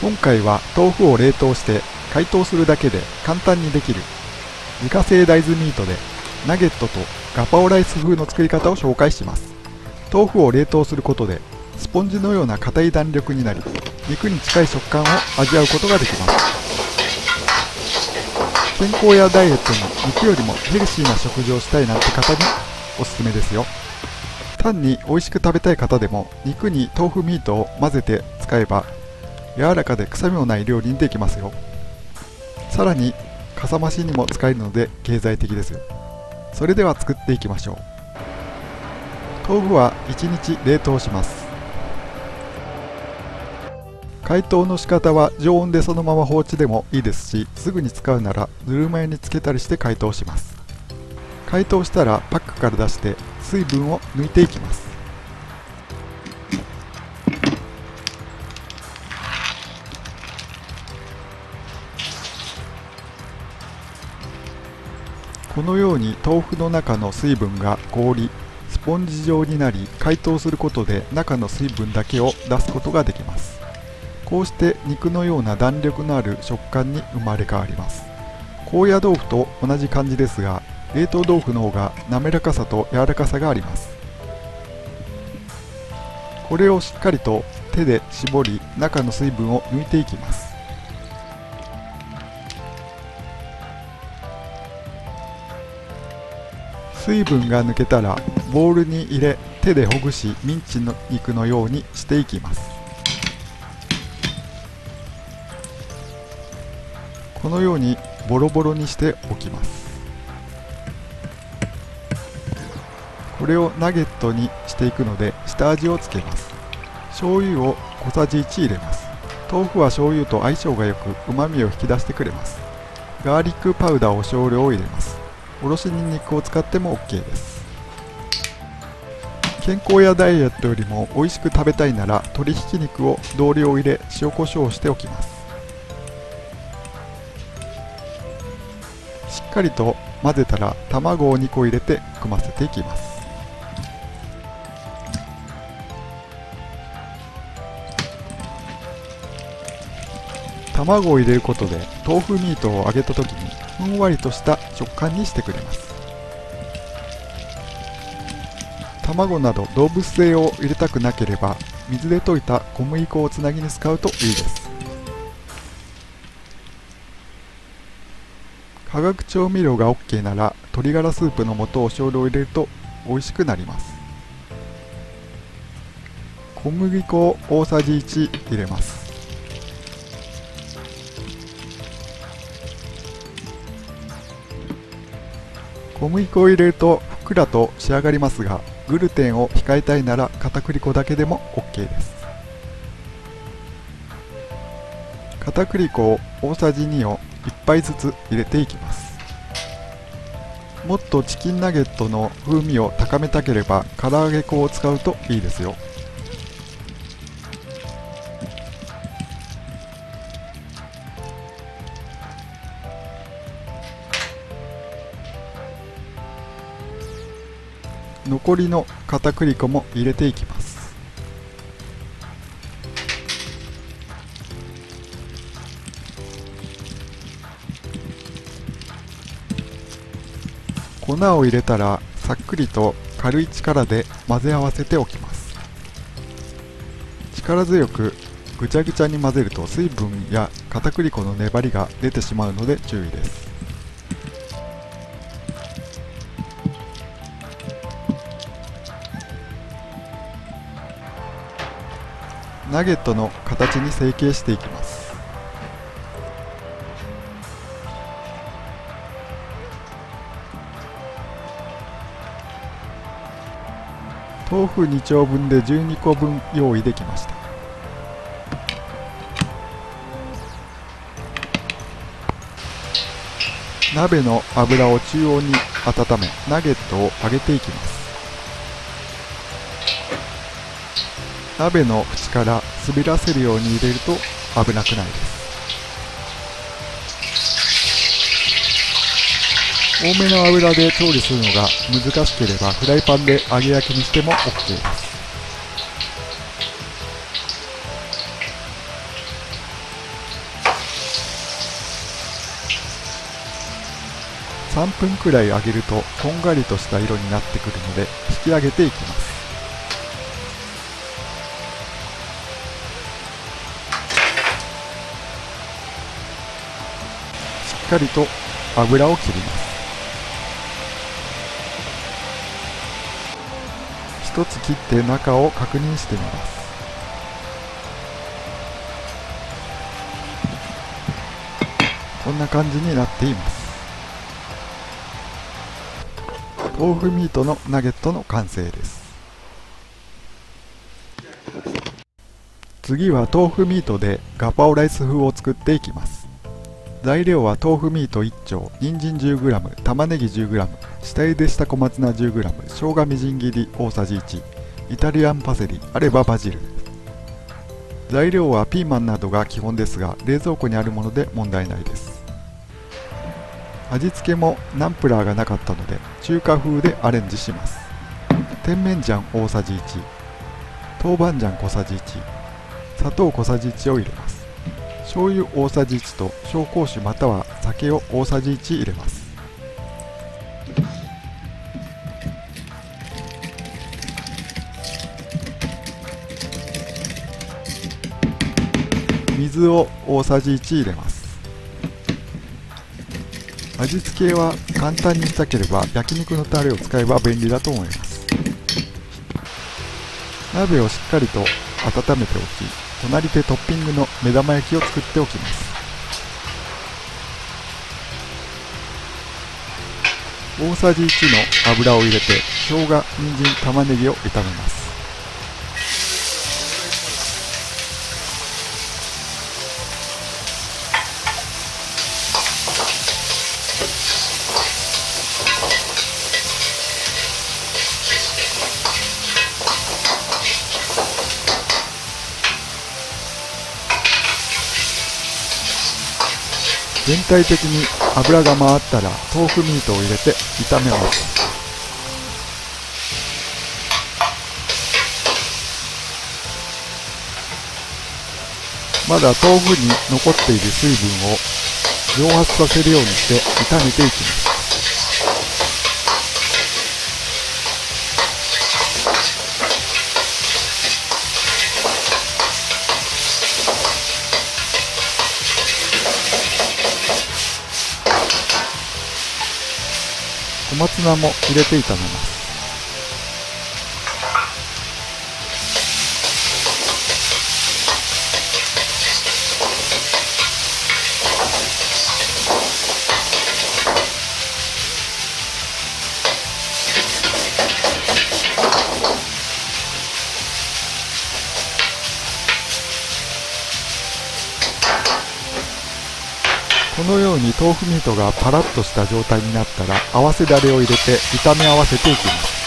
今回は豆腐を冷凍して解凍するだけで簡単にできる自家製大豆ミートでナゲットとガパオライス風の作り方を紹介します豆腐を冷凍することでスポンジのような硬い弾力になり肉に近い食感を味わうことができます健康やダイエットに肉よりもヘルシーな食事をしたいなんて方におすすめですよ単に美味しく食べたい方でも肉に豆腐ミートを混ぜて使えば柔らかで臭みもない料理にできますよ。さらにかさ増しにも使えるので経済的ですよ。それでは作っていきましょう。豆腐は1日冷凍します。解凍の仕方は常温でそのまま放置でもいいですしすぐに使うならぬるま湯につけたりして解凍します。解凍したらパックから出して水分を抜いていきます。このように豆腐の中の水分が凍りスポンジ状になり解凍することで中の水分だけを出すことができます。こうして肉のような弾力のある食感に生まれ変わります。高野豆腐と同じ感じですが冷凍豆腐の方が滑らかさと柔らかさがあります。これをしっかりと手で絞り中の水分を抜いていきます。水分が抜けたらボウルに入れ手でほぐしミンチの肉のようにしていきます。このようにボロボロにしておきます。これをナゲットにしていくので下味をつけます。醤油を小さじ1入れます。豆腐は醤油と相性が良く旨味を引き出してくれます。ガーリックパウダーを少量入れます。おろしにんにくを使っても OK です。健康やダイエットよりも美味しく食べたいなら鶏ひき肉を同量入れ塩コショウをしておきます。しっかりと混ぜたら卵を2個入れて含ませていきます。卵を入れることで豆腐ミートを揚げた時にふんわりとした食感にしてくれます。卵など動物性を入れたくなければ水で溶いた小麦粉をつなぎに使うといいです。化学調味料が OK なら鶏ガラスープの素を少量入れると美味しくなります。小麦粉を大さじ1入れます。小麦粉を入れるとふっくらと仕上がりますがグルテンを控えたいなら片栗粉だけでも OK です。片栗粉を大さじ2を1杯ずつ入れていきます。もっとチキンナゲットの風味を高めたければ唐揚げ粉を使うといいですよ。残りの片栗粉も入れていきます。粉を入れたらさっくりと軽い力で混ぜ合わせておきます。力強くぐちゃぐちゃに混ぜると水分や片栗粉の粘りが出てしまうので注意です。ナゲットの形に成形していきます。豆腐2丁分で12個分用意できました。鍋の油を中央に温めナゲットを揚げていきます。鍋の縁から滑らせるように入れると危なくないです。多めの油で調理するのが難しければフライパンで揚げ焼きにしても OK です。3分くらい揚げるとこんがりとした色になってくるので引き上げていきます。かりと油を切ります。一つ切って中を確認してみます。こんな感じになっています。豆腐ミートのナゲットの完成です。次は豆腐ミートでガパオライス風を作っていきます。材料は豆腐ミート1丁人参 10g 玉ねぎ 10g 下茹でした小松菜 10g 生姜みじん切り大さじ1イタリアンパセリあればバジル。材料はピーマンなどが基本ですが冷蔵庫にあるもので問題ないです。味付けもナンプラーがなかったので中華風でアレンジします。甜麺醤大さじ1豆板醤小さじ1砂糖小さじ1を入れます。醤油大さじ1と紹興酒または酒を大さじ1入れます。水を大さじ1入れます。味付けは簡単にしたければ焼肉のタレを使えば便利だと思います。鍋をしっかりと温めておき隣でトッピングの目玉焼きを作っておきます。大さじ1の油を入れて生姜、人参、玉ねぎを炒めます。全体的に油が回ったら豆腐ミートを入れて炒めます。まだ豆腐に残っている水分を蒸発させるようにして炒めていきます。小松菜も入れて炒めます。豆腐ミートがパラッとした状態になったら合わせだれを入れて炒め合わせていきます。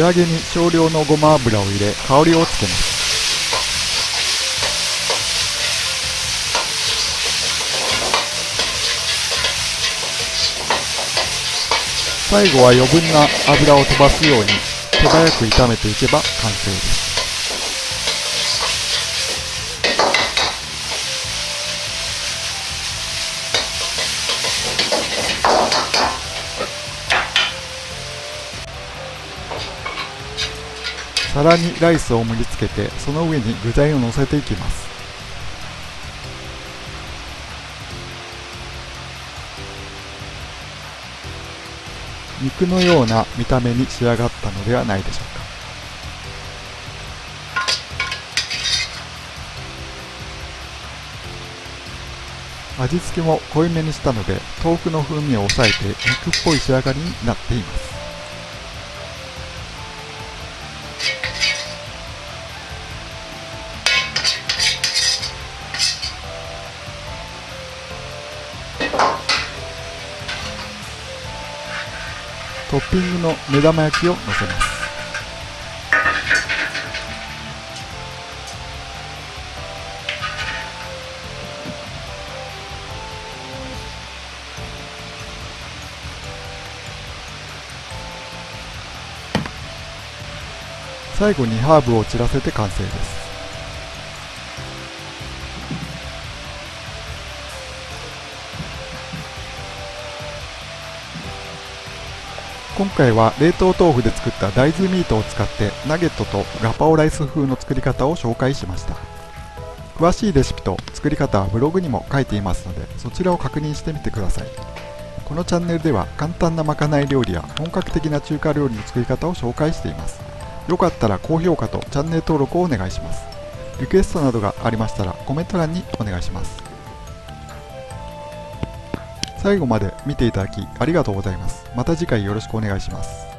仕上げに少量のごま油を入れ香りをつけます。最後は余分な油を飛ばすように手早く炒めていけば完成です。皿にライスを盛り付けてその上に具材を乗せていきます。肉のような見た目に仕上がったのではないでしょうか。味付けも濃いめにしたので豆腐の風味を抑えて肉っぽい仕上がりになっています。トッピングの目玉焼きをのせます。最後にハーブを散らせて完成です。今回は冷凍豆腐で作った大豆ミートを使ってナゲットとガパオライス風の作り方を紹介しました。詳しいレシピと作り方はブログにも書いていますのでそちらを確認してみてください。このチャンネルでは簡単なまかない料理や本格的な中華料理の作り方を紹介しています。よかったら高評価とチャンネル登録をお願いします。リクエストなどがありましたらコメント欄にお願いします。最後まで見ていただきありがとうございます。また次回よろしくお願いします。